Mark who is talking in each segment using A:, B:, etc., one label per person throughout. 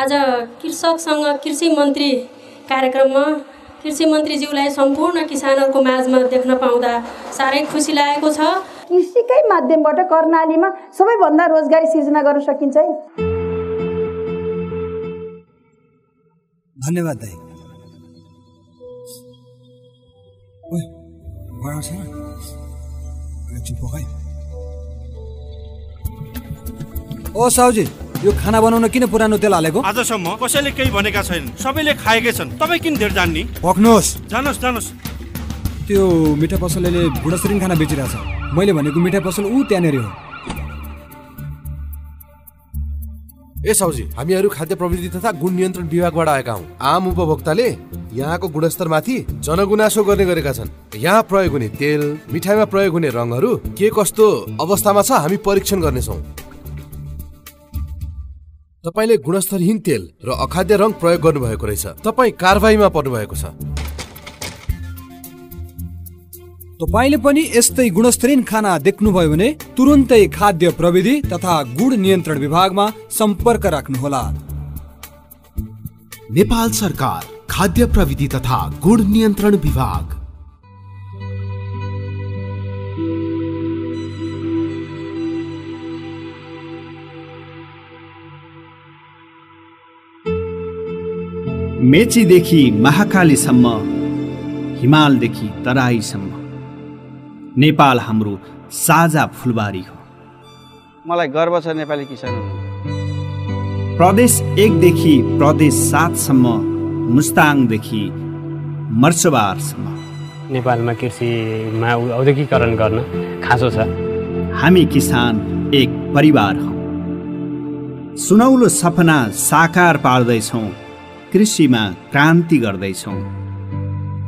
A: आज कृषकसँग कृषि मन्त्री कार्यक्रममा कृषि मन्त्रीज्यूलाई सम्पूर्ण किसानहरूको माझमा देख्न पाउँदा साह्रै खुसी लागेको छ।
B: कृषिकै माध्यमबाट कर्णालीमा सबैभन्दा रोजगारी सिर्जना गर्न सकिन्छ है।
C: धन्यवाद दाई। ओ साउजी। यो खाना बनाउन किन पुरानो तेल हालेको?
D: आजसम्म कसैले केही भनेका छैनन् सबैले खाएकै छन्। तपाईँ किन धेर जान्ने?
C: पक्नुहोस्
D: जानुहोस् जानुहोस्।
C: त्यो मिठा पसलले बुढासुरिन खाना बेचिरहेछ। मैले भनेको मिठाई पसल ऊ त्यहाँनिर हो।
E: ए साउजी हामीहरू खाद्य प्रविधि तथा गुण नियन्त्रण विभागबाट आएका हौ। आम उपभोक्ताले यहाँको गुणस्तरमाथि जनगुनासो गर्ने गरेका छन्। यहाँ प्रयोग हुने तेल मिठाईमा प्रयोग हुने रङहरू के कस्तो अवस्थामा छ हामी परीक्षण गर्नेछौँ। तपाईँले गुणस्तरहीन तेल र अखाद्य रङ प्रयोग गर्नुभएको रहेछ। तपाईँ कारवाहीमा पर्नुभएको छ।
C: तपाईँले पनि यस्तै गुणस्तरीन खाना देख्नुभयो भने तुरुन्तै खाद्य प्रविधि तथा गुण नियन्त्रण विभागमा सम्पर्क राख्नुहोला।
F: नेपाल सरकार खाद्य प्रविधि तथा गुण नियन्त्रण विभाग।
G: मेचीदेखि महाकालीसम्म हिमालदेखि तराईसम्म। नेपाल हाम्रो साझा फुलबारी हो।
H: मलाई गर्व छ नेपाली किसान
G: प्रदेश एकदेखि प्रदेश सातसम्म मुस्ताङदेखि मर्चबारसम्म।
I: नेपालमा कृषिमा औद्योगिकरण गर्न खाँचो छ।
G: हामी किसान एक परिवार हौ। सुनौलो सपना साकार पार्दैछौँ कृषिमा क्रान्ति गर्दैछौँ।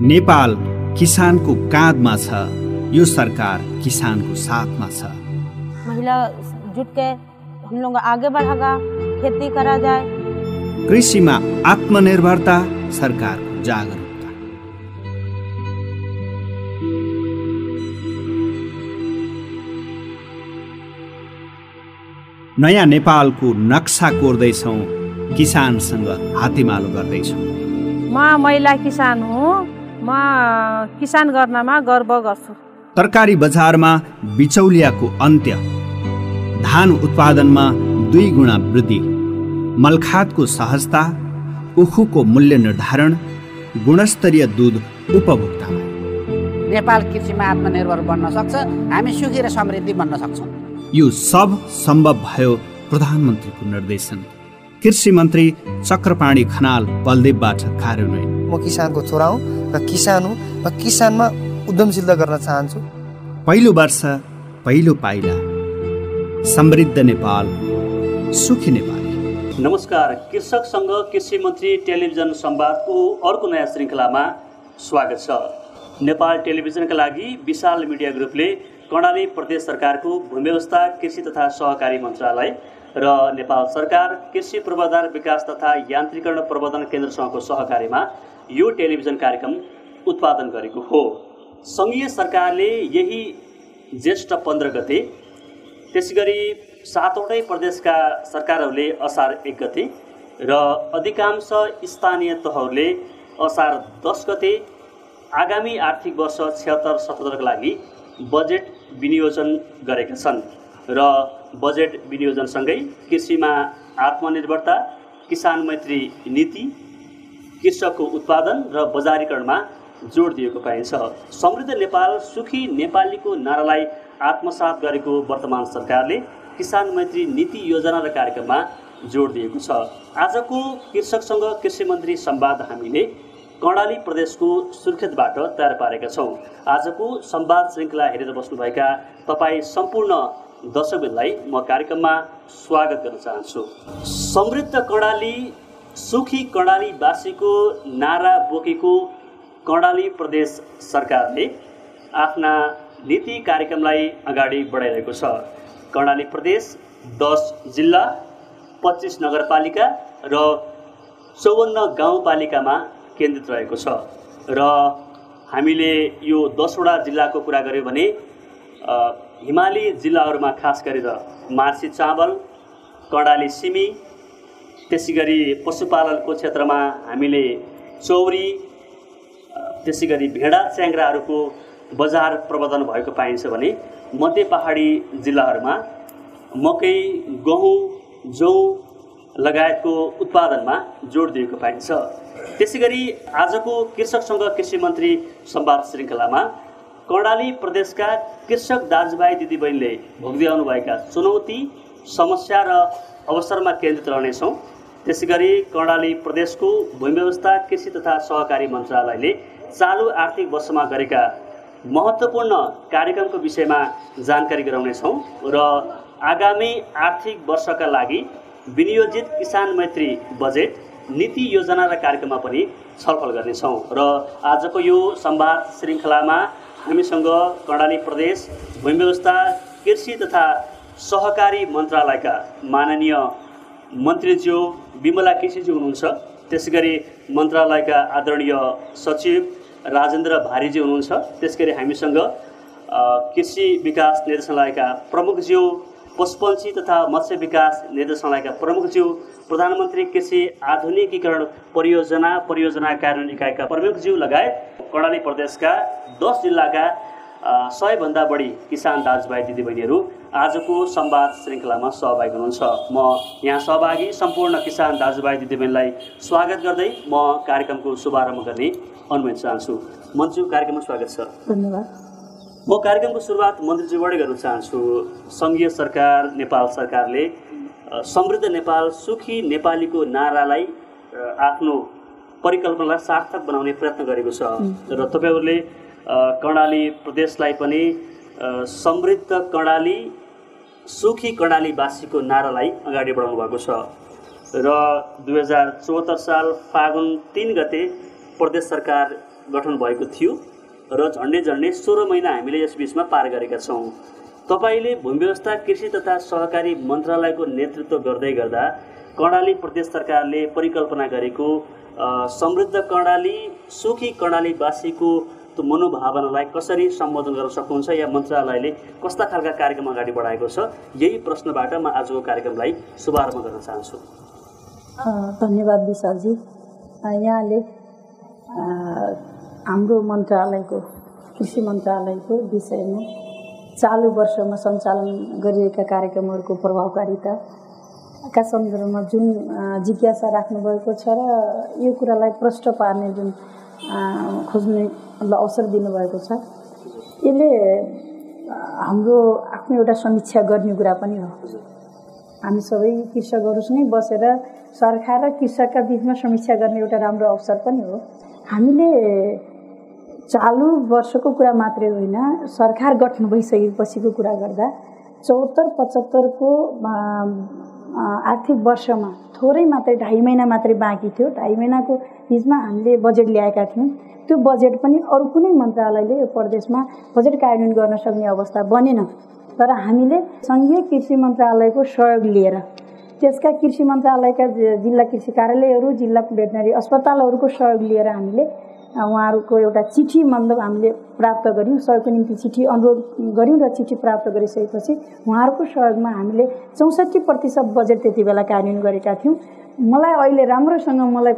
G: नेपाल किसानको काँधमा छ यो सरकार किसानको साथमा छ।
J: महिला जुट के हम लोग आगे बढ़ागा खेती करा जाए
G: कृषिमा आत्मनिर्भरता सरकारको जागरुकता। नयाँ नेपालको नक्सा कोर्दैछौँ। किसानसँग हातेमालो गर्दैछौँ।
J: म महिला किसान हुँ। म किसान गर्नमा गर्व गर्छु।
G: तरकारी बजारमा बिचौलियाको अन्त्य। धान उत्पादनमा दुई गुणा वृद्धि। मलखातको सहजता उखुको मूल्य निर्धारण गुणस्तरीय दुध उपभोक्तामा।
K: नेपाल कृषिमा आत्मनिर्भर बन्न सक्छ। हामी सुखी र समृद्धि बन्न सक्छौँ।
G: यो सब सम्भव भयो प्रधानमन्त्रीको निर्देशन। कृषि मन्त्री चक्रपाणी खनाल बलदेवबाट कार्यान्वयन
L: म किसानको छोरा हुँ र किसान हुँ र किसानमा उद्यमशीलता गर्न चाहन्छु।
G: पहिलो वर्ष पहिलो पाइला। समृद्ध नेपाल सुखी नेपाल।
M: नमस्कार कृषकसँग कृषि मन्त्री टेलिभिजन संवादको अर्को नयाँ श्रृङ्खलामा स्वागत छ। नेपाल टेलिभिजनका लागि विशाल मिडिया ग्रुपले कर्णाली प्रदेश सरकारको भूमि व्यवस्था कृषि तथा सहकारी मन्त्रालय र नेपाल सरकार कृषि पूर्वाधार विकास तथा यान्त्रिकरण प्रबन्धन केन्द्रसँगको सहकार्यमा यो टेलिभिजन कार्यक्रम उत्पादन गरेको हो। सङ्घीय सरकारले यही ज्येष्ठ पन्ध्र गते त्यसै गरी सातवटै प्रदेशका सरकारहरूले असार एक गते र अधिकांश स्थानीय तहहरूले असार दस गते आगामी आर्थिक वर्ष छत्तर सतहत्तरका लागि बजेट विनियोजन गरेका छन्। र बजेट विनियोजनसँगै कृषिमा आत्मनिर्भरता किसान मैत्री नीति कृषकको उत्पादन र बजारीकरणमा जोड दिएको पाइन्छ। समृद्ध नेपाल सुखी नेपालीको नारालाई आत्मसात गरेको वर्तमान सरकारले किसान मैत्री नीति योजना र कार्यक्रममा जोड दिएको छ। आजको कृषकसँग कृषि मन्त्री संवाद हामीले कर्णाली प्रदेशको सुर्खेतबाट तयार पारेका छौँ। आजको संवाद श्रृङ्खला हेरेर बस्नुभएका तपाईँ सम्पूर्ण दर्शकहरूलाई म कार्यक्रममा स्वागत गर्न चाहन्छु। समृद्ध कर्णाली सुखी कर्णालीवासीको नारा बोकेको कर्णाली प्रदेश सरकारले आफ्ना नीति कार्यक्रमलाई अगाडि बढाइरहेको छ। कर्णाली प्रदेश दस जिल्ला पच्चिस नगरपालिका र चौवन्न गाउँपालिकामा केन्द्रित रहेको छ। र हामीले यो दसवटा जिल्लाको कुरा गऱ्यौँ भने हिमाली जिल्लाहरूमा खास गरेर मार्सी चावल कर्णाली सिमी त्यसै गरी पशुपालनको क्षेत्रमा हामीले चौरी त्यसै गरी भेडा च्याङ्ग्राहरूको बजार प्रबन्धन भएको पाइन्छ भने मध्य पहाडी जिल्लाहरूमा मकै गहुँ जौँ लगायतको उत्पादनमा जोड दिएको पाइन्छ। त्यसै गरी आजको कृषकसँग कृषि मन्त्री संवाद श्रृङ्खलामा कर्णाली प्रदेशका कृषक दाजुभाइ दिदीबहिनीले भोग्दै आउनुभएका चुनौती समस्या र अवसरमा केन्द्रित रहनेछौँ। त्यसै गरी कर्णाली प्रदेशको भूमि व्यवस्था कृषि तथा सहकारी मन्त्रालयले चालु आर्थिक वर्षमा गरेका महत्त्वपूर्ण कार्यक्रमको विषयमा जानकारी गराउनेछौँ र आगामी आर्थिक वर्षका लागि विनियोजित किसान मैत्री बजेट नीति योजना र कार्यक्रममा पनि छलफल गर्नेछौँ। र आजको यो संवाद श्रृङ्खलामा हामीसँग कर्णाली प्रदेश भूमि व्यवस्था कृषि तथा सहकारी मन्त्रालयका माननीय मन्त्रीज्यू विमला केसीज्यू हुनुहुन्छ। त्यसै गरी मन्त्रालयका आदरणीय सचिव राजेन्द्र भारीजी हुनुहुन्छ। त्यस गरी हामीसँग कृषि विकास निर्देशनालयका प्रमुखज्यू पशुपन्छी तथा मत्स्य विकास निर्देशनालयका प्रमुखज्यू प्रधानमन्त्री कृषि आधुनिकीकरण परियोजना परियोजना कार्यान्वयन इकाइका प्रमुखज्यू लगायत कर्णाली प्रदेशका दस जिल्लाका सयभन्दा बढी किसान दाजुभाइ दिदीबहिनीहरू आजको संवाद श्रृङ्खलामा सहभागी हुनुहुन्छ। म यहाँ सहभागी सम्पूर्ण किसान दाजुभाइ दिदीबहिनीलाई स्वागत गर्दै म कार्यक्रमको शुभारम्भ गर्ने अनुमति चाहन्छु। मन्त्रज्यू कार्यक्रममा स्वागत छ।
B: धन्यवाद।
M: म कार्यक्रमको सुरुवात मन्त्रीज्यूबाटै गर्न चाहन्छु। सङ्घीय सरकार नेपाल सरकारले समृद्ध नेपाल सुखी नेपालीको नारालाई आफ्नो परिकल्पनालाई सार्थक बनाउने प्रयत्न गरेको छ। र तपाईँहरूले कर्णाली प्रदेशलाई पनि समृद्ध कर्णाली सुखी कर्णालीवासीको नारालाई अगाडि बढाउनु भएको छ। र दुई हजार चौहत्तर साल फागुन तिन गते प्रदेश सरकार गठन भएको थियो। र झन्डै झन्डै सोह्र महिना हामीले यस बिचमा पार गरेका छौँ। तपाईँले भूमि व्यवस्था कृषि तथा सहकारी मन्त्रालयको नेतृत्व गर्दै गर्दा कर्णाली प्रदेश सरकारले परिकल्पना गरेको समृद्ध कर्णाली सुखी कर्णालीवासीको त्यो मनोभावनालाई कसरी सम्बोधन गर्न सक्नुहुन्छ या मन्त्रालयले कस्ता खालका कार्यक्रम अगाडि बढाएको छ यही प्रश्नबाट म आजको कार्यक्रमलाई शुभारम्भ गर्न चाहन्छु।
B: धन्यवाद विशालजी। यहाँले हाम्रो मन्त्रालयको कृषि मन्त्रालयको विषयमा चालु वर्षमा सञ्चालन गरिएका कार्यक्रमहरूको प्रभावकारिताका सन्दर्भमा जुन जिज्ञासा राख्नुभएको छ र यो कुरालाई प्रष्ट पार्ने जुन खोज्ने अवसर दिनुभएको छ यसले हाम्रो आफ्नो एउटा समीक्षा गर्ने कुरा पनि हो। हामी सबै कृषकहरूसँगै बसेर सरकार र कृषकका बिचमा समीक्षा गर्ने एउटा राम्रो अवसर पनि हो। हामीले चालु वर्षको कुरा मात्रै होइन सरकार गठन भइसकेपछिको कुरा गर्दा चौहत्तर पचहत्तरको आर्थिक वर्षमा थोरै मात्रै ढाई महिना मात्रै बाँकी थियो। ढाई महिनाको बिचमा हामीले बजेट ल्याएका थियौँ। त्यो बजेट पनि अरू कुनै मन्त्रालयले यो प्रदेशमा बजेट कार्यान्वयन गर्न सक्ने अवस्था बनेन। तर हामीले सङ्घीय कृषि मन्त्रालयको सहयोग लिएर त्यसका कृषि मन्त्रालयका जिल्ला कृषि कार्यालयहरू जिल्ला भेटनरी अस्पतालहरूको सहयोग लिएर हामीले उहाँहरूको एउटा चिठी मतलब हामीले प्राप्त गऱ्यौँ। सहयोगको निम्ति चिठी अनुरोध गऱ्यौँ र चिठी प्राप्त गरिसकेपछि उहाँहरूको सहयोगमा हामीले चौसठी प्रतिशत बजेट त्यति बेला कार्यान्वयन गरेका थियौँ। मलाई अहिले राम्रोसँग मलाई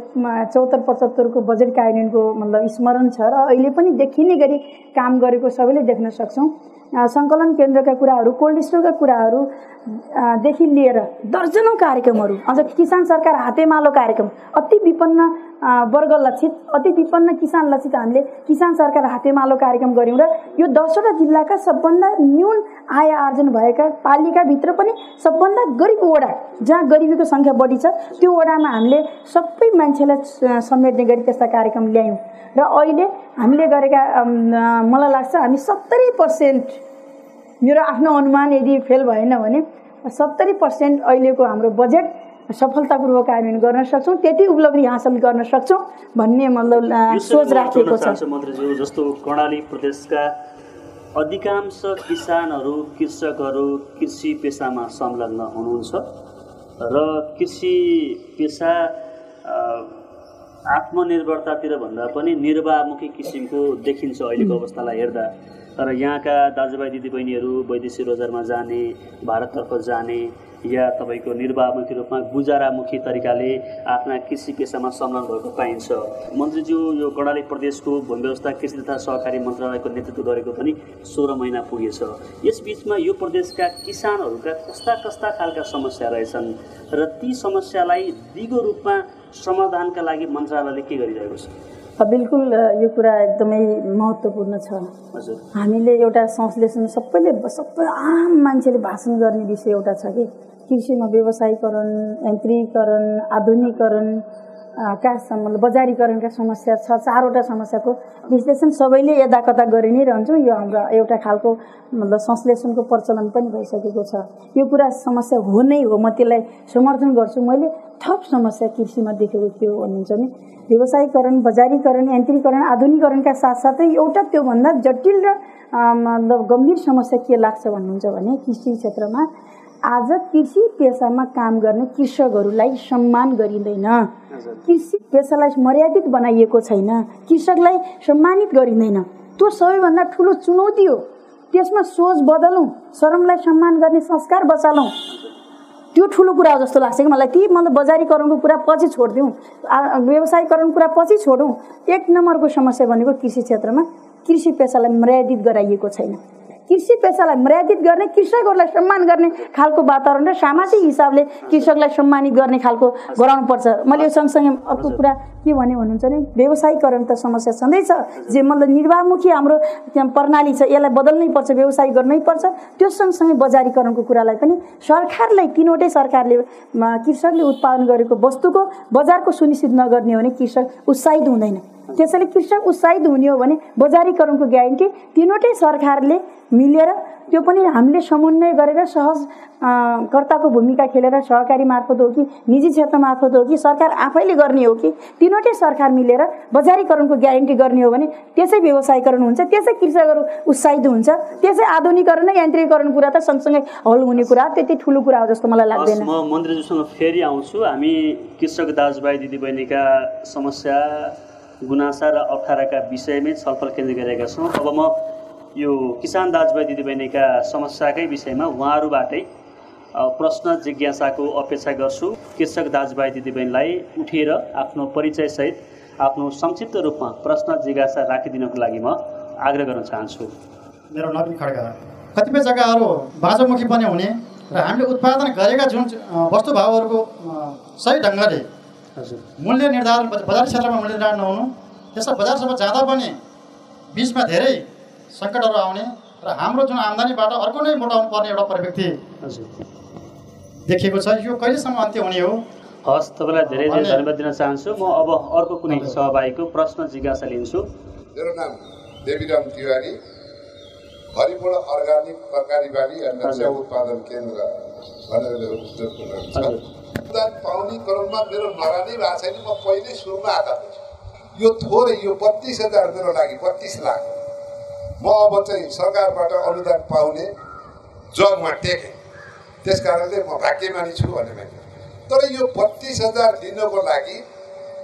B: चौहत्तर पचहत्तरको बजेट कार्यान्वयनको मतलब स्मरण छ र अहिले पनि देखिने गरी काम गरेको सबैले देख्न सक्छौँ। सङ्कलन केन्द्रका कुराहरू कोल्ड स्टोरका कुराहरू अ, देखि लिएर दर्जनौँ कार्यक्रमहरू अझ किसान सरकार हातेमालो कार्यक्रम अति विपन्न वर्ग लक्षित। अति विपन्न किसान लक्षित हामीले किसान सरकार हातेमालो कार्यक्रम गऱ्यौँ र यो दसवटा जिल्लाका सबभन्दा न्यून आय आर्जन भएका पालिकाभित्र पनि सबभन्दा गरिब वडा जहाँ गरिबीको सङ्ख्या बढी छ त्यो वडामा हामीले सबै मान्छेलाई समेट्ने गरी त्यस्ता कार्यक्रम ल्यायौँ। र अहिले हामीले गरेका मलाई लाग्छ हामी सत्तरी पर्सेन्ट मेरो आफ्नो अनुमान यदि फेल भएन भने सत्तरी पर्सेन्ट अहिलेको हाम्रो बजेट सफलतापूर्वक कार्यान्वयन गर्न सक्छौँ त्यति उपलब्धि हासिल गर्न सक्छौँ भन्ने मतलब सोच राखिएको
M: जोड्न
B: छ
M: जस्तो कर्णाली प्रदेशका अधिकांश किसानहरू कृषकहरू कृषि पेसामा संलग्न हुनुहुन्छ र कृषि पेसा आत्मनिर्भरतातिर भन्दा पनि निर्वाहमुखी किसिमको देखिन्छ अहिलेको अवस्थालाई हेर्दा। तर यहाँका दाजुभाइ दिदीबहिनीहरू वैदेशिक रोजगारमा जाने भारततर्फ जाने या तपाईँको निर्वाहमुखी रूपमा गुजारामुखी तरिकाले आफ्ना कृषि पेसामा संलग्न भएको पाइन्छ। मन्त्रीज्यू यो कर्णाली प्रदेशको भूमि व्यवस्था कृषि तथा सहकारी मन्त्रालयको नेतृत्व गरेको पनि सोह्र महिना पुगेछ। यसबिचमा यो प्रदेशका किसानहरूका कस्ता कस्ता खालका समस्या रहेछन् र ती समस्यालाई दिगो रूपमा समाधानका लागि मन्त्रालयले के गरिरहेको छ?
B: बिल्कुल यो कुरा एकदमै महत्त्वपूर्ण छ।
M: हजुर।
B: हामीले एउटा संश्लेषण सबैले सबै आम मान्छेले भाषण गर्ने विषय एउटा छ कि? कृषिमा व्यवसायीकरण यन्त्रीकरण आधुनिकरण का बजारीकरणका समस्या छ चारवटा समस्याको विश्लेषण सबैले यदा कता गरि नै रहन्छौँ। यो हाम्रो एउटा खालको मतलब संश्लेषणको प्रचलन पनि भइसकेको छ। यो कुरा समस्या हो नै हो म त्यसलाई समर्थन गर्छु। मैले थप समस्या कृषिमा देखेको हो भन्नुहुन्छ भने व्यवसायीकरण बजारीकरण यन्त्रीकरण आधुनिकरणका साथसाथै एउटा त्योभन्दा जटिल र मतलब गम्भीर समस्या के लाग्छ भन्नुहुन्छ भने कृषि क्षेत्रमा आज कृषि पेसामा काम गर्ने कृषकहरूलाई सम्मान गरिँदैन। कृषि पेसालाई मर्यादित बनाइएको छैन। कृषकलाई सम्मानित गरिँदैन। त्यो सबैभन्दा ठुलो चुनौती हो। त्यसमा सोच बदलौँ श्रमलाई सम्मान गर्ने संस्कार बचालौँ। त्यो ठुलो कुरा हो जस्तो लाग्छ कि मलाई। ती मतलब बजारीकरणको कुरा पछि छोडिदिउँ। व्यवसायीकरण कुरा पछि छोडौँ। एक नम्बरको समस्या भनेको कृषि क्षेत्रमा कृषि पेसालाई मर्यादित गराइएको छैन। कृषि पेसालाई मर्यादित गर्ने कृषकहरूलाई सम्मान गर्ने खालको वातावरण र सामाजिक हिसाबले कृषकलाई सम्मानित गर्ने खालको गराउनुपर्छ। मैले यो सँगसँगै अर्को कुरा के भने भन्नुहुन्छ भने व्यवसायीकरण त समस्या छँदैछ जे मतलब निर्वाहमुखी हाम्रो त्यहाँ प्रणाली छ यसलाई बदल्नै पर्छ व्यवसाय गर्नै पर्छ। त्यो सँगसँगै बजारीकरणको कुरालाई पनि सरकारलाई तिनवटै सरकारले कृषकले उत्पादन गरेको वस्तुको बजारको सुनिश्चित नगर्ने हो भने कृषक उत्साहित हुँदैन। त्यसैले कृषक उत्साहित हुने हो भने बजारीकरणको ग्यारेन्टी तिनवटै सरकारले मिलेर त्यो पनि हामीले समन्वय गरेर सहज कर्ताको भूमिका खेलेर सहकारी मार्फत हो कि निजी क्षेत्र मार्फत हो कि सरकार आफैले गर्ने हो कि तिनवटै सरकार मिलेर बजारीकरणको ग्यारेन्टी गर्ने हो भने त्यसै व्यवसायीकरण हुन्छ त्यसै कृषकहरू उत्साहित हुन्छ त्यसै आधुनिकरण र यान्त्रिकरण कुरा त सँगसँगै हल हुने कुरा त्यति ठुलो कुरा हो जस्तो मलाई लाग्दैन।
M: म मन्त्रीज्यूसँग फेरि आउँछु। हामी कृषक दाजुभाइ दिदीबहिनीका समस्या गुनासा र अप्ठ्याराका विषयमै छलफल केन्द्रित गरेका छौँ। अब म यो किसान दाजुभाइ दिदीबहिनीका समस्याकै विषयमा उहाँहरूबाटै प्रश्न जिज्ञासाको अपेक्षा गर्छु। कृषक दाजुभाइ दिदीबहिनीलाई उठेर आफ्नो परिचयसहित आफ्नो संक्षिप्त रूपमा प्रश्न जिज्ञासा राखिदिनको लागि म आग्रह गर्न चाहन्छु।
N: मेरो नवीन खड्का। कतिपय जग्गाहरू बाँझोमुखी पनि हुने र हामीले उत्पादन गरेका जुन वस्तुभावहरूको सही ढङ्गले मूल्य निर्धारण बजार क्षेत्रमा मूल्य निर्धारण नहुनु त्यसमा बजारसम्म जाँदा पनि बिचमा धेरै सङ्कटहरू आउने र हाम्रो जुन आम्दानीबाट अर्को नै मोटाउनु पर्ने एउटा प्रवृत्ति देखिएको छ। यो कहिलेसम्म अन्त्य हुने हो?
M: हस् तपाईँलाई धेरै धेरै धन्यवाद दिन चाहन्छु। म अब अर्को कुनै सहभागीको प्रश्न जिज्ञासा लिन्छु।
O: मेरो नाम देवीराम तिवारी हरिपूर्ण अर्ग्यानिक तरकारी बाली उत्पादन केन्द्र भनेर अनुदान पाउने क्रममा मेरो नरानै भएको छैन म पहिल्यै सुरुमा आएको यो थोरै यो बत्तिस हजार मेरो लागि बत्तिस लाख। म अब चाहिँ सरकारबाट अनुदान पाउने जगमा टेकेँ। त्यस कारणले म भाग्यमानी छु भन्ने मान्छे। तर यो बत्तिस हजार दिनको लागि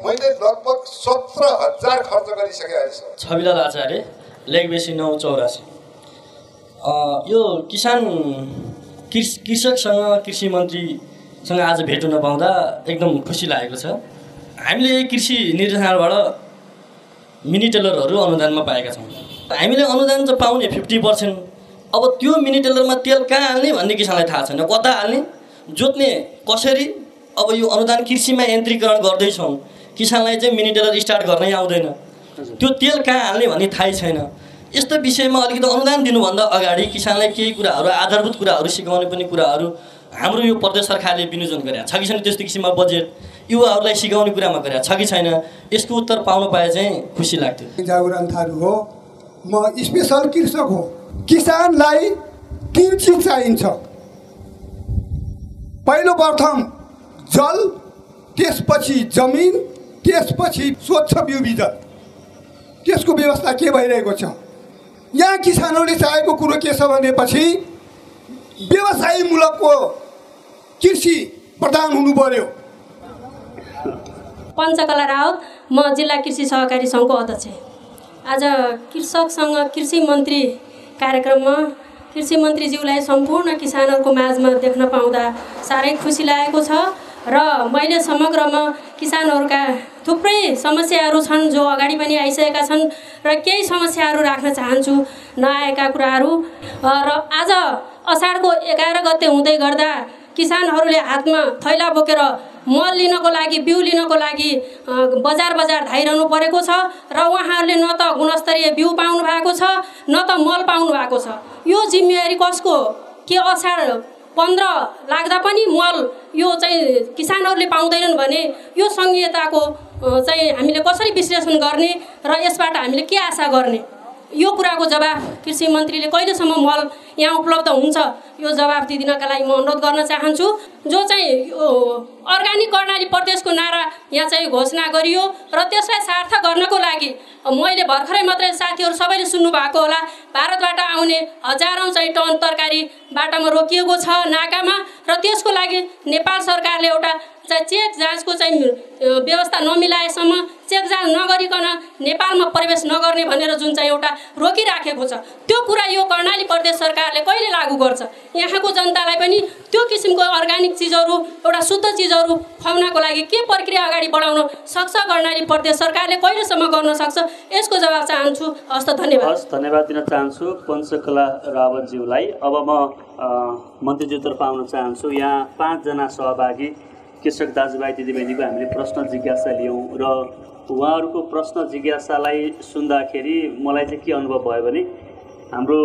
O: मैले लगभग सत्र हजार खर्च गरिसकेको छु।
P: छविलाल आचार्य लेक बेसी नौ चौरासी। यो किसान कृष कृषकसँग कृषि मन्त्रीसँग आज भेट हुन पाउँदा एकदम खुसी लागेको छ। हामीले कृषि निर्देशनालयबाट मिनी टेलरहरू अनुदानमा पाएका छौँ। हामीले अनुदान त पाउने फिफ्टी पर्सेन्ट अब त्यो मिनी टेलरमा तेल कहाँ हाल्ने भन्ने किसानलाई थाहा छैन। कता हाल्ने? जोत्ने कसरी? अब यो अनुदान कृषिमा यन्त्रीकरण गर्दैछौँ। किसानलाई चाहिँ मिनी टेलर स्टार्ट गर्नै आउँदैन। त्यो तेल कहाँ हाल्ने भन्ने थाहै छैन। यस्तो विषयमा अलिकति अनुदान दिनुभन्दा अगाडि किसानलाई केही कुराहरू आधारभूत कुराहरू सिकाउने पनि कुराहरू हाम्रो यो प्रदेश सरकारले विनियोजन गरेका छ कि छैन त्यस्तो किसिममा बजेट? युवाहरूलाई सिकाउने कुरामा गरेका छ कि छैन? यसको उत्तर पाउन पाए चाहिँ खुसी लाग्थ्यो।
Q: जागरण थारू हो। म स्पेसल कृषक हो। किसानलाई तिन चिज चाहिन्छ। पहिलो प्रथम जल त्यसपछि जमिन त्यसपछि स्वच्छ बिउ बिजल त्यसको व्यवस्था के भइरहेको छ? यहाँ किसानहरूले चाहेको कुरो के छ भनेपछि व्यवसायीमूलकको कृषि प्रधान हुनु पर्यो।
A: पञ्चकला रावत म जिल्ला कृषि सहकारी सङ्घको अध्यक्ष। आज कृषकसँग कृषि मन्त्री कार्यक्रममा कृषि मन्त्रीज्यूलाई सम्पूर्ण किसानहरूको माझमा देख्न पाउँदा साह्रै खुसी लागेको छ र मैले समग्रमा किसानहरूका थुप्रै समस्याहरू छन् जो अगाडि पनि आइसकेका छन् र केही समस्याहरू राख्न चाहन्छु नआएका कुराहरू। र आज असाढको एघार गते हुँदै गर्दा किसानहरूले हातमा थैला बोकेर मल लिनको लागि बिउ लिनको लागि बजार बजार धाइरहनु परेको छ र उहाँहरूले न त गुणस्तरीय बिउ पाउनु भएको छ न त मल पाउनु भएको छ। यो जिम्मेवारी कसको के असाढ पन्ध्र लाग्दा पनि मल यो चाहिँ किसानहरूले पाउँदैनन् भने यो सङ्घीयताको चाहिँ हामीले कसरी विश्लेषण गर्ने र यसबाट हामीले के आशा गर्ने? यो कुराको जवाब कृषि मन्त्रीले कहिलेसम्म मल यहाँ उपलब्ध हुन्छ यो जवाब दिदिनका लागि म अनुरोध गर्न चाहन्छु। जो चाहिँ अर्ग्यानिक कर्णाली प्रदेशको नारा यहाँ चाहिँ घोषणा गरियो र त्यसलाई सार्थ गर्नको लागि मैले भर्खरै मात्रै साथीहरू सबैले सुन्नुभएको होला भारतबाट आउने हजारौँ चाहिँ टन तरकारी बाटामा रोकिएको छ नाकामा र त्यसको लागि नेपाल सरकारले एउटा चाहिँ चेक जाँचको चाहिँ व्यवस्था नमिलाएसम्म चेक जाँच नगरिकन नेपालमा प्रवेश नगर्ने भनेर जुन चाहिँ एउटा रोकिराखेको छ त्यो कुरा यो कर्णाली प्रदेश सरकारले कहिले लागू गर्छ? यहाँको जनतालाई पनि त्यो किसिमको अर्ग्यानिक चिजहरू एउटा शुद्ध चिजहरू खुवाउनको लागि के प्रक्रिया अगाडि बढाउन सक्छ कर्णाली प्रदेश सरकारले कहिलेसम्म गर्न सक्छ? यसको जवाब चाहन्छु। हस्त धन्यवाद।
M: हस् धन्यवाद दिन चाहन्छु। पञ्चकला रावतज्यूलाई अब म मन्त्रीज्यूतर्फ आउन चाहन्छु। यहाँ पाँचजना सहभागी कृषक दाजुभाइ दिदीबहिनीको हामीले प्रश्न जिज्ञासा लियौँ र उहाँहरूको प्रश्न जिज्ञासालाई सुन्दाखेरि मलाई चाहिँ के अनुभव भयो भने हाम्रो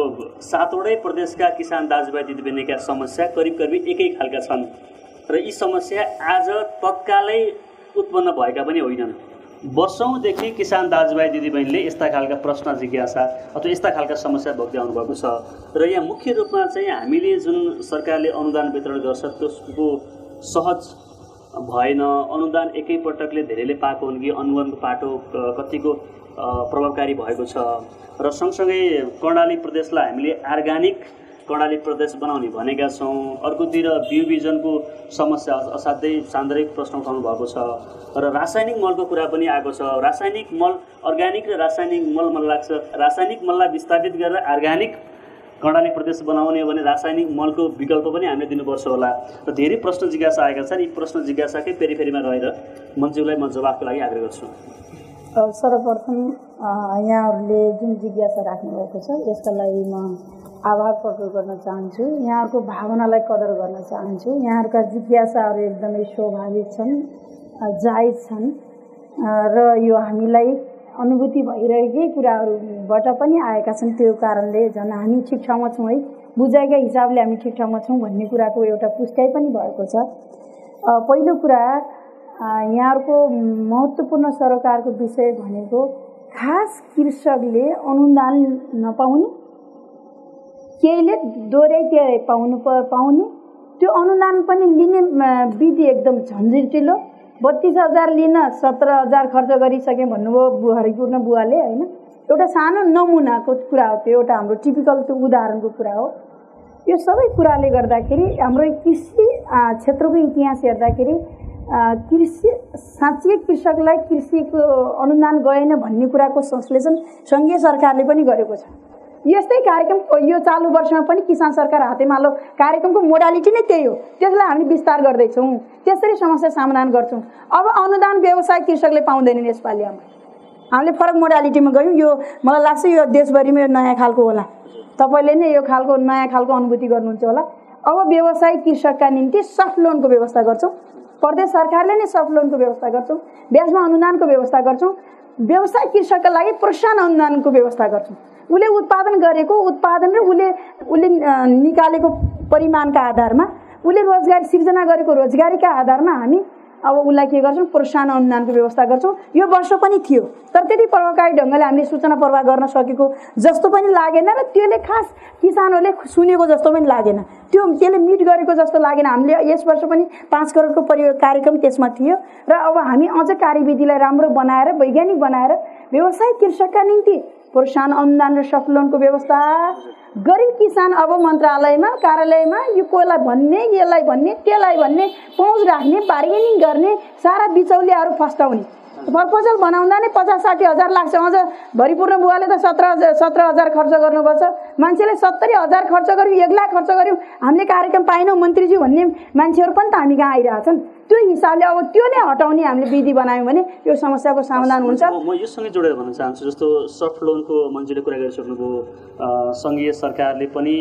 M: सातवटै प्रदेशका किसान दाजुभाइ दिदीबहिनीका समस्या करिब करिब एकै खालका छन् र यी समस्या आज तत्कालै उत्पन्न भएका पनि होइनन्। वर्षौँदेखि किसान दाजुभाइ दिदीबहिनीले यस्ता खालका प्रश्न जिज्ञासा अथवा यस्ता खालका समस्या भोग्दै आउनुभएको छ र यहाँ मुख्य रूपमा चाहिँ हामीले जुन सरकारले अनुदान वितरण गर्छ त्यसको सहज भएन। अनुदान एकैपटकले धेरैले पाएको हुन् कि अनुदानको पाटो कतिको प्रभावकारी भएको छ। र सँगसँगै कर्णाली प्रदेशलाई हामीले अर्ग्यानिक कर्णाली प्रदेश बनाउने भनेका छौँ। अर्कोतिर बिउ बिजनको समस्या अस- असाध्यै सान्दर्भिक प्रश्न उठाउनु भएको छ। र रासायनिक मलको कुरा पनि आएको छ। रासायनिक मल अर्ग्यानिक र रासायनिक मल मलाई लाग्छ रासायनिक मललाई विस्थापित गरेर अर्ग्यानिक कर्णाली प्रदेश बनाउने हो भने रासायनिक मलको विकल्प पनि हामीले दिनुपर्छ होला। र धेरै प्रश्न जिज्ञासा आएका छन्। यी प्रश्न जिज्ञासाकै पेरिफेरीमा रहेर मन्त्रीलाई म जवाफको लागि आग्रह गर्छु।
B: सर्वप्रथम यहाँहरूले जुन जिज्ञासा राख्नुभएको छ यसका लागि म आभार प्रकट गर्न चाहन्छु। यहाँहरूको भावनालाई कदर गर्न चाहन्छु। यहाँहरूका जिज्ञासाहरू एकदमै स्वाभाविक छन् जायज छन् र यो हामीलाई अनुभूति भइरहेकै कुराहरूबाट पनि आएका छन्। त्यो कारणले झन् हामी ठिक ठाउँमा छौँ है। बुझाइका हिसाबले हामी ठिक ठाउँमा छौँ भन्ने कुराको एउटा पुष्टाइ पनि भएको छ। पहिलो कुरा यहाँहरूको महत्त्वपूर्ण सरकारको विषय भनेको खास कृषकले अनुदान नपाउने केहीले दोहोऱ्याइ पाउनु पाउने त्यो अनुदान पनि लिने विधि एकदम झन्झटिलो बत्तिस हजार लिन सत्र हजार खर्च गरिसकेँ भन्नुभयो हरिपूर्ण बुवाले होइन? एउटा सानो नमुनाको कुरा हो त्यो एउटा हाम्रो टिपिकल त्यो उदाहरणको कुरा हो। यो सबै कुराले गर्दाखेरि हाम्रो कृषि क्षेत्रको इतिहास हेर्दाखेरि कृषि साँच्चै कृषकलाई कृषिको अनुदान गएन भन्ने कुराको संश्लेषण सङ्घीय सरकारले पनि गरेको छ। यस्तै कार्यक्रम यो चालु वर्षमा पनि किसान सरकार हातेमालो कार्यक्रमको मोडालिटी नै त्यही हो? त्यसलाई हामी विस्तार गर्दैछौँ। त्यसरी समस्या समाधान गर्छौँ। अब अनुदान व्यवसाय कृषकले पाउँदैनन् यसपालि हाम्रो हामीले फरक मोडालिटीमा गयौँ। यो मलाई लाग्छ यो देशभरिमै यो नयाँ खालको होला। तपाईँले नै यो खालको नयाँ खालको अनुभूति गर्नुहुन्छ होला। अब व्यवसाय कृषकका निम्ति सफ्ट लोनको व्यवस्था गर्छौँ। प्रदेश सरकारले नै सफ्ट लोनको व्यवस्था गर्छौँ। ब्याजमा अनुदानको व्यवस्था गर्छौँ। व्यवसाय कृषकका लागि प्रोत्साहन अनुदानको व्यवस्था गर्छौँ। उसले उत्पादन गरेको उत्पादन र उसले उसले निकालेको परिमाणका आधारमा उसले रोजगारी सिर्जना गरेको रोजगारीका आधारमा हामी अब उसलाई के गर्छौँ? प्रोत्साहन अनुदानको व्यवस्था गर्छौँ। यो वर्ष पनि थियो तर त्यति प्रभावकारी ढङ्गले हामीले सूचना प्रवाह गर्न सकेको जस्तो पनि लागेन र त्यसले खास किसानहरूले सुनेको जस्तो पनि लागेन। त्यो त्यसले मिट गरेको जस्तो लागेन। हामीले यस वर्ष पनि पाँच करोडको परि कार्यक्रम त्यसमा थियो र अब हामी अझ कार्यविधिलाई राम्रो बनाएर वैज्ञानिक बनाएर व्यवसाय कृषकका निम्ति प्रोत्साहन अनुदान र सफ्ट व्यवस्था गरिब किसान अब मन्त्रालयमा कार्यालयमा यो कोलाई भन्ने यसलाई भन्ने त्यसलाई भन्ने पहुँच राख्ने बार्गेनिङ गर्ने सारा बिचौलियाहरू फस्टाउने। प्रपोजल बनाउँदा नै पचास साठी हजार लाग्छ। अझ भरिपूर्ण बुवाले त सत्र हजार सत्र हजार खर्च गर्नुपर्छ। मान्छेले सत्तरी हजार खर्च गऱ्यौँ एक लाख खर्च गऱ्यौँ हामीले कार्यक्रम पाएनौँ मन्त्रीज्यू भन्ने मान्छेहरू पनि त हामी कहाँ आइरहेछन्? त्यो हिसाबले अब त्यो नै हटाउने हामीले विधि बनायौँ भने यो समस्याको समाधान हुन्छ।
M: म योसँगै जोडेर भन्न चाहन्छु जस्तो सफ्ट लोनको मन्जुरीले कुरा गरिसक्नुभयो सङ्घीय सरकारले पनि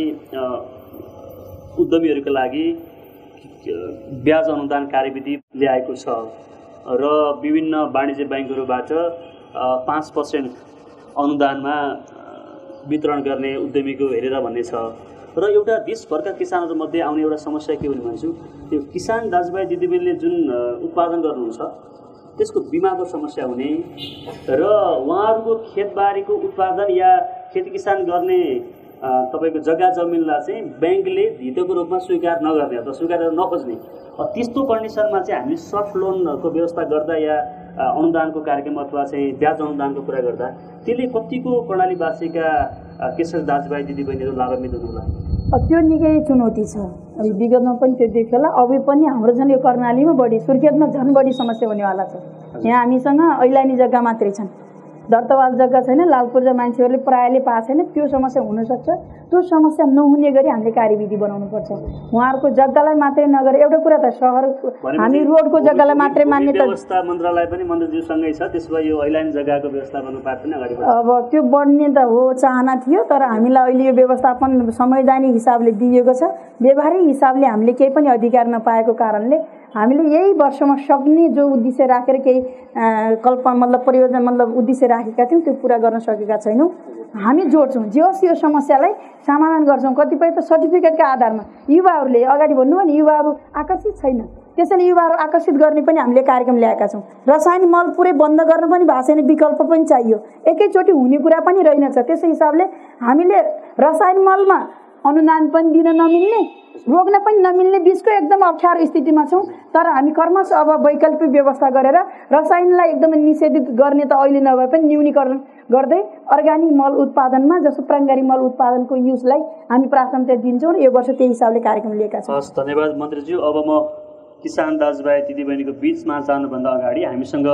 M: उद्यमीहरूका लागि ब्याज अनुदान कार्यविधि ल्याएको छ र विभिन्न वाणिज्य ब्याङ्कहरूबाट पाँच पर्सेन्ट अनुदानमा वितरण गर्ने उद्यमीको हेरेर भन्ने छ। र एउटा देशभरका किसानहरूमध्ये आउने एउटा समस्या के भने भन्छु त्यो किसान दाजुभाइ दिदीबहिनीले जुन उत्पादन गर्नुहुन्छ त्यसको बिमाको समस्या हुने र उहाँहरूको खेतबारीको उत्पादन या खेती किसान गर्ने तपाईँको जग्गा जमिनलाई चाहिँ ब्याङ्कले धितोको रूपमा स्वीकार नगर्ने अथवा स्वीकार गर्न नखोज्ने त्यस्तो कन्डिसनमा चाहिँ हामी सफ्ट लोनको व्यवस्था गर्दा या अनुदानको कार्यक्रम अथवा चाहिँ ब्याज अनुदानको कुरा गर्दा त्यसले कतिको कर्णालीवासीका कृषक दाजुभाइ दिदीबहिनीहरू लाभान्वित हुनुहोला?
B: अब त्यो निकै चुनौती छ। अब विगतमा पनि त्यो देखियो होला अब पनि हाम्रो झन् यो कर्णालीमा बढी सुर्खेतमा झन् बढी समस्या हुनेवाला छ। यहाँ हामीसँग ऐलानी जग्गा मात्रै छन्। दर्तवाल जग्गा छैन लालपुर्जा मान्छेहरूले प्रायःले पाएको छैन त्यो समस्या हुनसक्छ। त्यो समस्या नहुने गरी हामीले कार्यविधि बनाउनुपर्छ उहाँहरूको जग्गालाई मात्रै नगरेर एउटा कुरा त सहर हामी रोडको जग्गालाई मात्रै मान्यता
M: व्यवस्था मन्त्रालय पनि मन्त्रीज्यूसँगै छ त्यसो भए यो ऐलान जग्गाको व्यवस्थापनको पाठ पनि अगाडि बढ्छ।
B: अब त्यो बढ्ने त हो चाहना थियो तर हामीलाई अहिले यो व्यवस्थापन संवैधानिक हिसाबले दिइएको छ। व्यवहारिक हिसाबले हामीले केही पनि अधिकार नपाएको कारणले हामीले यही वर्षमा सक्ने जो उद्देश्य राखेर केही अँ, कल्प मतलब परियोजना मतलब उद्देश्य राखेका थियौँ त्यो पुरा गर्न सकेका छैनौँ। हामी जोड्छौँ। जे होस् यो समस्यालाई समाधान गर्छौँ। कतिपय त सर्टिफिकेटका आधारमा युवाहरूले अगाडि भन्नु भने युवाहरू आकर्षित छैन। त्यसैले युवाहरू आकर्षित गर्ने पनि हामीले कार्यक्रम ल्याएका छौँ। रसायनिक मल पुरै बन्द गर्न पनि भएको छैन विकल्प पनि चाहियो। एकैचोटि हुने कुरा पनि रहेनछ। त्यसै हिसाबले हामीले रसायन मलमा अनुदान पनि दिन नमिल्ने रोक्न पनि नमिल्ने बिचको एकदम अप्ठ्यारो स्थितिमा छौँ। तर हामी कर्मश अब वैकल्पिक व्यवस्था गरेर रसायनलाई एकदमै निषेधित गर्ने त अहिले नभए पनि न्यूनीकरण गर्दै अर्ग्यानिक मल उत्पादनमा जस्तो प्राङ्गारिक मल उत्पादनको युजलाई हामी प्राथमिकता दिन्छौँ र यो वर्ष त्यही हिसाबले कार्यक्रम लिएका छौँ।
M: हस् धन्यवाद मन्त्रीज्यू अब म किसान दाजुभाइ दिदीबहिनीको बिचमा जानुभन्दा अगाडि हामीसँग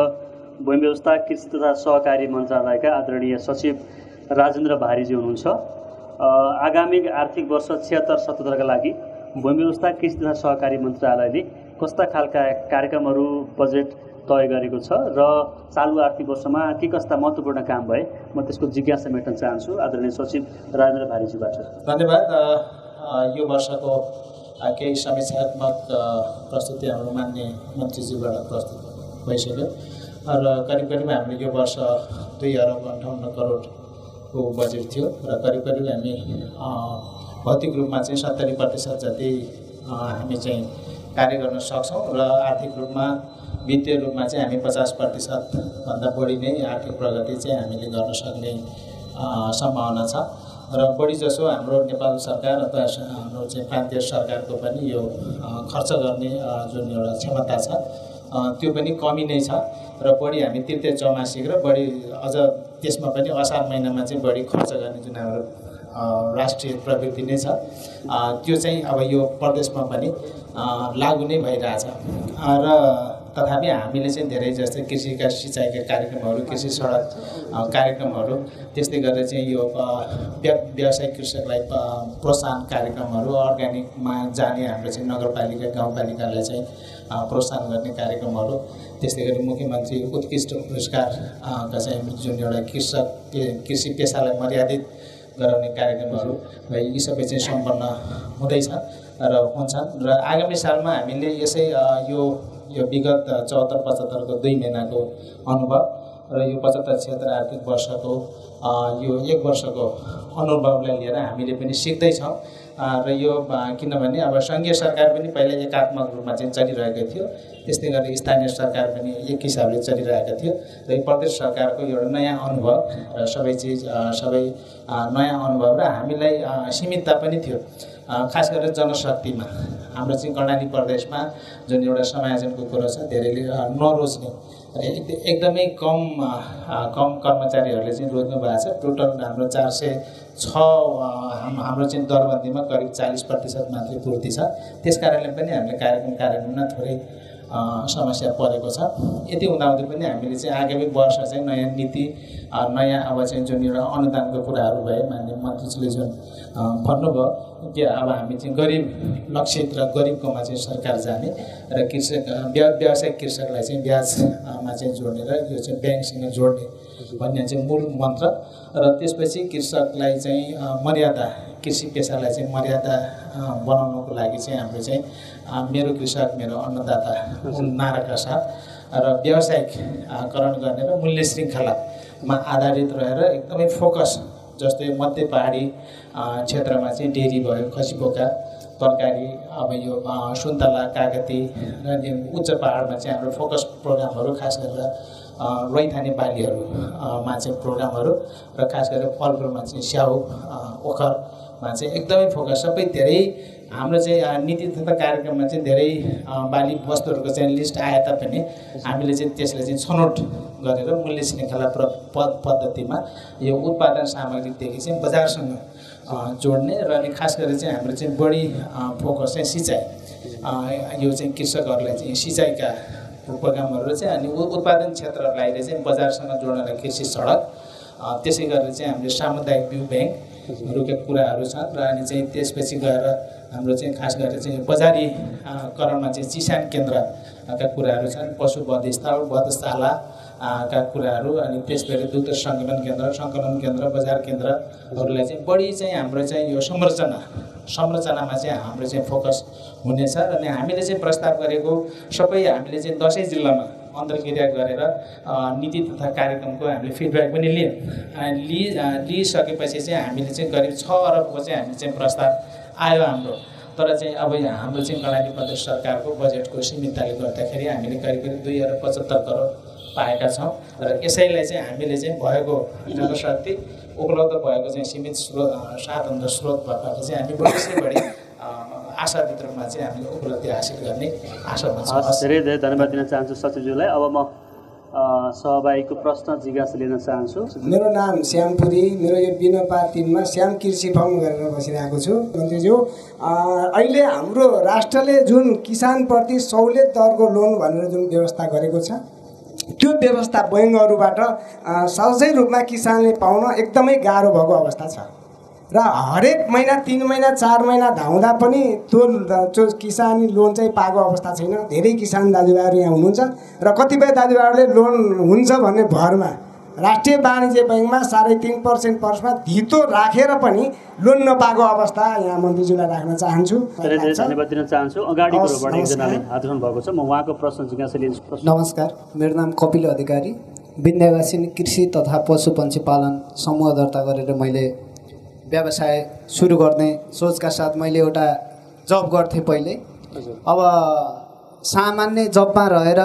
M: भूमि व्यवस्था कृषि तथा सहकारी मन्त्रालयका आदरणीय सचिव राजेन्द्र भारीजी हुनुहुन्छ। आगामी आर्थिक वर्ष छिहत्तर सतहत्तरका लागि भूमि व्यवस्था कृषि तथा सहकारी मन्त्रालयले कस्ता खालका कार्यक्रमहरू बजेट तय गरेको छ र चालु आर्थिक वर्षमा के कस्ता महत्त्वपूर्ण काम भए म त्यसको जिज्ञासा मेट्न चाहन्छु। आदरणीय सचिव राजेन्द्र भारीजीबाट।
R: धन्यवाद। यो वर्षको केही समीक्षात्मक प्रस्तुति हाम्रो मान्य मन्त्रीज्यूबाट प्रस्तुत भइसक्यो। र करिब करिब हामीले यो वर्ष दुई अरब अन्ठाउन्न करोडको बजेट थियो र करिब करिब हामी भौतिक रूपमा चाहिँ सत्तरी प्रतिशत जति हामी चाहिँ कार्य गर्न सक्छौँ र आर्थिक रूपमा वित्तीय रूपमा चाहिँ हामी पचास प्रतिशतभन्दा बढी नै आर्थिक प्रगति चाहिँ हामीले गर्न सक्ने सम्भावना छ। र बढी जसो हाम्रो नेपाल सरकार अथवा हाम्रो चाहिँ प्रान्तीय सरकारको पनि यो खर्च गर्ने जुन एउटा क्षमता छ त्यो पनि कमी नै छ। र बढी हामी तृतीय चौमासिक र बढी अझ त्यसमा पनि असार महिनामा चाहिँ बढी खर्च गर्ने जुन हाम्रो राष्ट्रिय प्रवृत्ति नै छ। त्यो चाहिँ अब यो प्रदेशमा पनि लागु नै भइरहेछ। र तथापि हामीले चाहिँ धेरै जस्तै कृषिका सिँचाइका कार्यक्रमहरू कृषि सडक कार्यक्रमहरू त्यस्तै गरेर चाहिँ यो व्यावसायिक कृषकलाई प्रोत्साहन कार्यक्रमहरू अर्ग्यानिकमा जाने हाम्रो चाहिँ नगरपालिका गाउँपालिकालाई चाहिँ प्रोत्साहन गर्ने कार्यक्रमहरू। त्यस्तै गरी मुख्यमन्त्री उत्कृष्ट पुरस्कार अ, का चाहिँ जुन एउटा कृषक कृषि पेसालाई मर्यादित गराउने कार्यक्रमहरू र यी सबै चाहिँ सम्पन्न हुँदैछ र हुन्छन् र आगामी सालमा हामीले यसै यो यो विगत चौहत्तर पचहत्तरको दुई महिनाको अनुभव र यो पचहत्तर छिहत्तर आर्थिक वर्षको यो एक वर्षको अनुभवलाई लिएर हामीले पनि सिक्दैछौँ। र यो किनभने अब सङ्घीय सरकार पनि पहिला एकात्मक रूपमा चाहिँ चलिरहेको थियो। त्यस्तै गरेर स्थानीय सरकार पनि एक हिसाबले चलिरहेको थियो र यो प्रदेश सरकारको एउटा नयाँ अनुभव र सबै चिज सबै नयाँ अनुभव र हामीलाई सीमितता पनि थियो। खास गरेर जनशक्तिमा। हाम्रो चाहिँ कर्णाली प्रदेशमा जुन एउटा समायोजनको कुरो छ धेरैले नरोज्ने। एकदमै कम कम कर्मचारीहरूले चाहिँ रोज्नु भएको छ। टोटल हाम्रो चार सय छ हाम्रो चाहिँ दरबन्दीमा करिब चालिस प्रतिशत मात्रै पूर्ति छ। त्यस कारणले पनि हामीले कार्यक्रम कार्यान्वयनमा थोरै समस्या परेको छ। यति हुँदाहुँदै पनि हामीले चाहिँ आगामी वर्ष चाहिँ नयाँ नीति नयाँ अब चाहिँ जुन एउटा अनुदानको कुराहरू भए मान्य मन्त्रीजीले जुन भन्नुभयो कि अब हामी चाहिँ गरिब लक्षित र गरिबकोमा चाहिँ सरकार जाने र कृषक व्या व्यावसायिक कृषकलाई चाहिँ ब्याजमा चाहिँ जोड्ने र यो चाहिँ ब्याङ्कसँग जोड्ने भन्ने चाहिँ मूल मन्त्र। र त्यसपछि कृषकलाई चाहिँ मर्यादा कृषि पेसालाई चाहिँ मर्यादा बनाउनको लागि चाहिँ हाम्रो चाहिँ मेरो कृषक मेरो अन्नदाता नाराका साथ र व्यावसायिककरण गर्ने र मूल्य श्रृङ्खलामा आधारित रहेर एकदमै फोकस जस्तै मध्य पहाडी क्षेत्रमा चाहिँ डेरी भयो खसी बोका तरकारी अब यो सुन्तला कागती र उच्च पहाडमा चाहिँ हाम्रो फोकस प्रोग्रामहरू खास गरेर रैथाने बालीहरू अ, मा चाहिँ प्रोग्रामहरू र खास गरेर फलफुलमा चाहिँ स्याउ अ, ओखरमा चाहिँ एकदमै फोकस सबै धेरै हाम्रो चाहिँ नीति तथा कार्यक्रममा चाहिँ धेरै बाली वस्तुहरूको चाहिँ लिस्ट आए तापनि हामीले चाहिँ त्यसलाई चाहिँ छनौट गरेर मूल्य श्रृङ्खला प्र पद पद्धतिमा यो उत्पादन सामग्रीदेखि चाहिँ बजारसँग जोड्ने र अनि खास गरेर चाहिँ हाम्रो चाहिँ बढी फोकस चाहिँ सिँचाइ यो चाहिँ कृषकहरूलाई चाहिँ सिँचाइका प्रोग्रामहरू चाहिँ अनि उत्पादन क्षेत्रलाई चाहिँ बजारसँग जोड्नलाई कृषि सडक त्यसै गरेर चाहिँ हामीले सामुदायिक बिउ ब्याङ्कहरूका कुराहरू छन् र अनि चाहिँ त्यसपछि गएर हाम्रो चाहिँ खास गरेर चाहिँ बजारी अ, करणमा चाहिँ चिसान केन्द्रका कुराहरू छन् पशु वधस्थल वधशाला अ, का कुराहरू अनि त्यसपछि दुध सङ्कलन केन्द्र सङ्कलन केन्द्र बजार केन्द्रहरूलाई चाहिँ बढी चाहिँ हाम्रो चाहिँ यो संरचना संरचनामा चाहिँ हाम्रो चाहिँ फोकस हुनेछ अनि हामीले चाहिँ प्रस्ताव गरेको सबै हामीले चाहिँ दसैँ जिल्लामा अन्तर्क्रिया गरेर नीति तथा कार्यक्रमको हामीले फिडब्याक पनि लियौँ। लि लिइसकेपछि चाहिँ हामीले चाहिँ करिब छ अरबको चाहिँ हामी चाहिँ प्रस्ताव आयो हाम्रो। तर चाहिँ अब हाम्रो चाहिँ कर्णाली प्रदेश सरकारको बजेटको सीमितताले गर्दाखेरि हामीले करिब करिब दुई अरब पचहत्तर करोड पाएका छौँ र यसैलाई चाहिँ हामीले चाहिँ भएको जनशक्ति उपलब्ध भएको चाहिँ सीमित स्रोत साधन र स्रोतबाट चाहिँ हामी बढी से बढी अ, आशाभित रूपमा चाहिँ हामीले उपलब्धि हासिल गर्ने आशामा छौँ
M: हस् धेरै धेरै धन्यवाद दिन चाहन्छु सचिवज्यूलाई अब म अ, सहभागीको प्रश्न जिज्ञासा लिन चाहन्छु
S: मेरो नाम श्यामपुरी मेरो यो बिनपा टिममा श्याम कृषि फार्म गरेर बसिरहेको छु मन्त्रीज्यू अ, अहिले हाम्रो राष्ट्रले जुन किसानप्रति सहुलियत दरको लोन भनेर जुन व्यवस्था गरेको छ त्यो व्यवस्था बैङ्कहरूबाट सहजै रूपमा किसानले पाउन एकदमै गाह्रो भएको अवस्था छ र हरेक महिना तिन महिना चार महिना धाउँदा पनि त्यो त्यो किसान लोन चाहिँ पाएको अवस्था छैन। धेरै किसान दाजुभाइहरू यहाँ हुनुहुन्छ र कतिपय दाजुभाइहरूले लोन हुन्छ भन्ने भरमा राष्ट्रिय वाणिज्य ब्याङ्कमा साढे तिन पर्सेन्ट पर्समा धितो राखेर पनि लोन नपाएको अवस्था यहाँ मन्त्रीज्यूलाई राख्न चाहन्छु।
M: धेरै धेरै धन्यवाद दिन चाहन्छु। एकजनाले। हात भएको छ। म उहाँको प्रश्न जिज्ञासा
T: नमस्कार मेरो नाम कपिल अधिकारी। विन्ध्यावासिनी कृषि तथा पशु पालन समूह दर्ता गरेर मैले व्यवसाय सुरु गर्ने सोचका साथ मैले एउटा जब गर्थेँ पहिले। अब सामान्य जबमा रहेर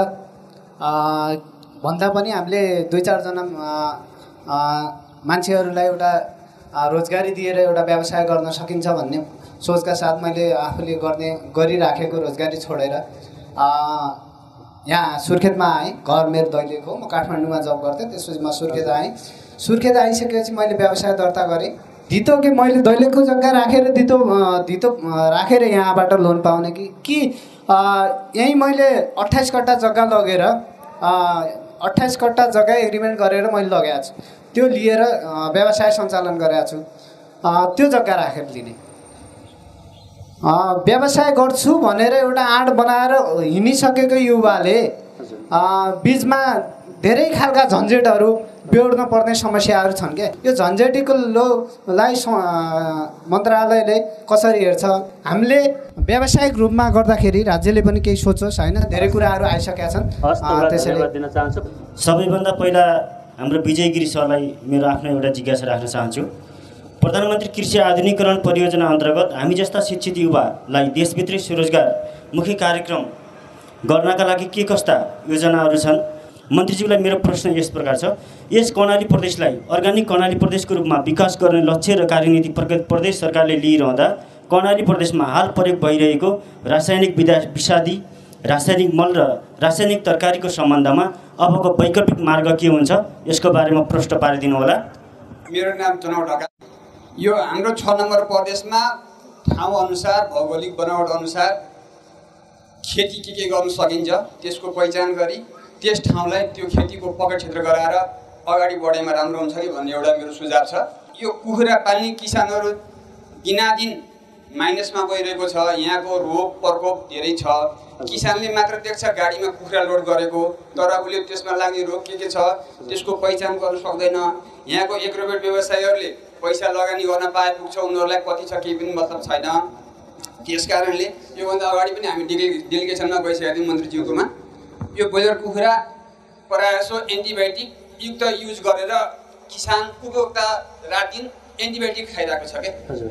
T: भन्दा पनि हामीले दुई चारजना मान्छेहरूलाई एउटा रोजगारी दिएर एउटा व्यवसाय गर्न सकिन्छ भन्ने सोचका साथ मैले आफूले गर्ने गरिराखेको रोजगारी छोडेर यहाँ सुर्खेतमा आएँ। घर मेरो दैलेको म काठमाडौँमा जब गर्थेँ त्यसपछि म सुर्खेत आएँ। सुर्खेत आइसकेपछि मैले व्यवसाय दर्ता गरेँ। धितो कि मैले दैलेखको जग्गा राखेर धितो धितो राखेर यहाँबाट लोन पाउने कि कि यहीँ मैले अट्ठाइस कट्टा जग्गा लगेर अट्ठाइस कट्टा जग्गा एग्रिमेन्ट गरेर मैले लगाएको छु। त्यो लिएर व्यवसाय सञ्चालन गरेको छु। त्यो जग्गा राखेर लिने। व्यवसाय गर्छु भनेर एउटा आँट बनाएर हिँडिसकेको युवाले बिचमा धेरै खालका झन्झटहरू बेहोर्न पर्ने समस्याहरू छन् क्या यो झन्झटिको लोलाई मन्त्रालयले कसरी हेर्छ? हामीले व्यावसायिक रूपमा गर्दाखेरि राज्यले पनि केही सोचोस् होइन? धेरै कुराहरू आइसकेका छन्। त्यसैले
M: दिन चाहन्छु।
U: सबैभन्दा पहिला हाम्रो विजय गिरी सरलाई मेरो आफ्नो एउटा जिज्ञासा राख्न चाहन्छु। प्रधानमन्त्री कृषि आधुनिकरण परियोजना अन्तर्गत हामी जस्ता शिक्षित युवालाई देशभित्रै स्वरोजगार मुख्य कार्यक्रम गर्नका लागि के कस्ता योजनाहरू छन् मन्त्रीज्यूलाई मेरो प्रश्न यस प्रकार छ। यस कर्णाली प्रदेशलाई अर्ग्यानिक कर्णाली प्रदेशको रूपमा विकास गर्ने लक्ष्य र कार्यनीति प्रदेश सरकारले लिइरहँदा कर्णाली प्रदेशमा हाल प्रयोग भइरहेको रासायनिक विधा विषादी रासायनिक मल र रासायनिक तरकारीको सम्बन्धमा अबको वैकल्पिक मार्ग के हुन्छ यसको बारेमा प्रश्न पारिदिनु होला।
V: मेरो नाम चुनाव ढका यो हाम्रो छ नम्बर प्रदेशमा ठाउँ अनुसार भौगोलिक बनावट अनुसार खेती के के गर्न सकिन्छ त्यसको पहिचान गरी त्यस ठाउँलाई त्यो खेतीको पकड क्षेत्र गराएर अगाडि बढेमा राम्रो हुन्छ कि भन्ने एउटा मेरो सुझाव छ। यो कुखुरा पाल्ने किसानहरू दिनादिन माइनसमा गइरहेको छ यहाँको रोग प्रकोप धेरै छ। किसानले मात्र देख्छ गाडीमा कुखुरा लोड गरेको तर उसले त्यसमा लाग्ने रोग के के छ त्यसको पहिचान गर्न सक्दैन। यहाँको एक रोबेट व्यवसायीहरूले पैसा लगानी गर्न पाए पुग्छ उनीहरूलाई कति छ केही पनि मतलब छैन। त्यस कारणले योभन्दा अगाडि पनि हामी डेलि डेलिगेसनमा गइसकेका थियौँ मन्त्रीज्यूकोमा। यो ब्रोइलर कुखुरा प्रायः जसो एन्टिबायोटिक युक्त युज गरेर किसान उपभोक्ता रात दिन एन्टिबायोटिक खाइरहेको छ क्या